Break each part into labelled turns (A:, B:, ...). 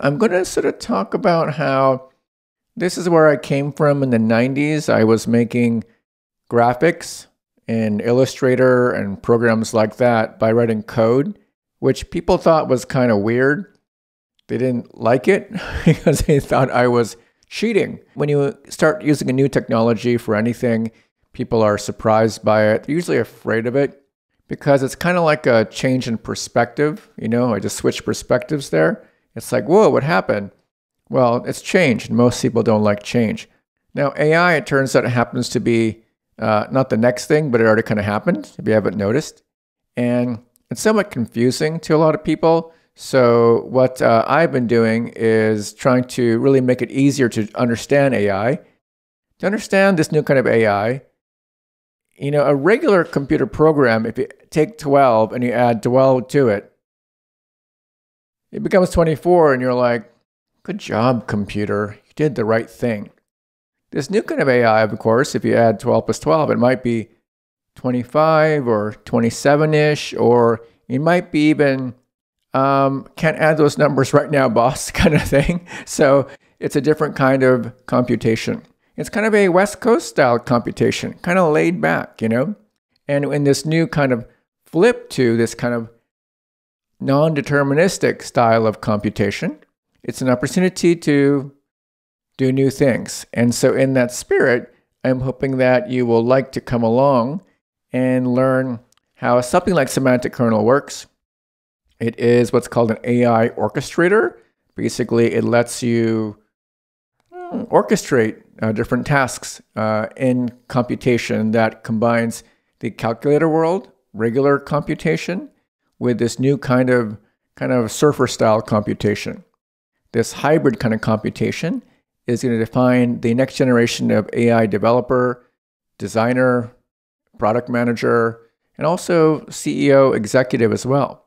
A: I'm going to sort of talk about how this is where I came from in the 90s. I was making graphics in Illustrator and programs like that by writing code, which people thought was kind of weird. They didn't like it because they thought I was cheating. When you start using a new technology for anything, people are surprised by it. They're usually afraid of it because it's kind of like a change in perspective. You know, I just switched perspectives there. It's like, whoa, what happened? Well, it's change, and most people don't like change. Now, AI, it turns out it happens to be uh, not the next thing, but it already kind of happened, if you haven't noticed. And it's somewhat confusing to a lot of people. So, what uh, I've been doing is trying to really make it easier to understand AI. To understand this new kind of AI, you know, a regular computer program, if you take 12 and you add 12 to it, it becomes 24, and you're like, good job, computer. You did the right thing. This new kind of AI, of course, if you add 12 plus 12, it might be 25 or 27 ish, or it might be even, um, can't add those numbers right now, boss, kind of thing. So it's a different kind of computation. It's kind of a West Coast style computation, kind of laid back, you know? And in this new kind of flip to this kind of non deterministic style of computation, it's an opportunity to do new things. And so, in that spirit, I'm hoping that you will like to come along and learn how something like semantic kernel works. It is what's called an AI orchestrator. Basically, it lets you hmm, orchestrate uh, different tasks uh, in computation that combines the calculator world, regular computation, with this new kind of kind of surfer style computation. This hybrid kind of computation is going to define the next generation of AI developer, designer, product manager, and also CEO executive as well.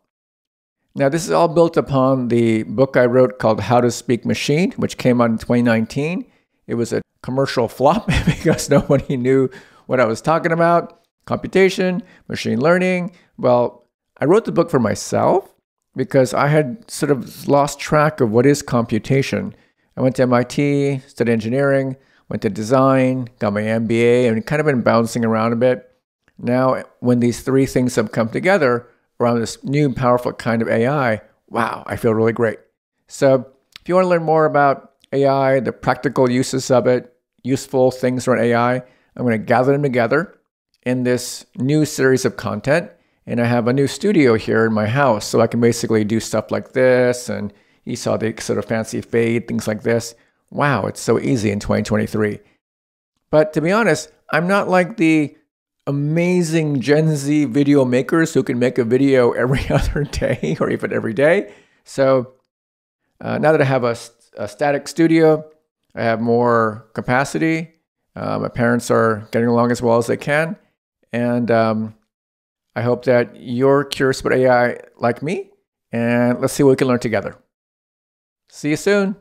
A: Now, this is all built upon the book I wrote called How to Speak Machine, which came out in 2019. It was a commercial flop because nobody knew what I was talking about computation, machine learning. Well, I wrote the book for myself because I had sort of lost track of what is computation. I went to MIT, studied engineering, went to design, got my MBA, and kind of been bouncing around a bit. Now, when these three things have come together around this new powerful kind of AI, wow, I feel really great. So, if you want to learn more about AI, the practical uses of it, useful things around AI, I'm going to gather them together in this new series of content. And I have a new studio here in my house, so I can basically do stuff like this and you saw the sort of fancy fade, things like this. Wow, it's so easy in 2023. But to be honest, I'm not like the amazing Gen Z video makers who can make a video every other day or even every day. So uh, now that I have a, a, static studio, I have more capacity. Uh, my parents are getting along as well as they can. And um, I hope that you're curious about AI like me. And let's see what we can learn together. See you soon.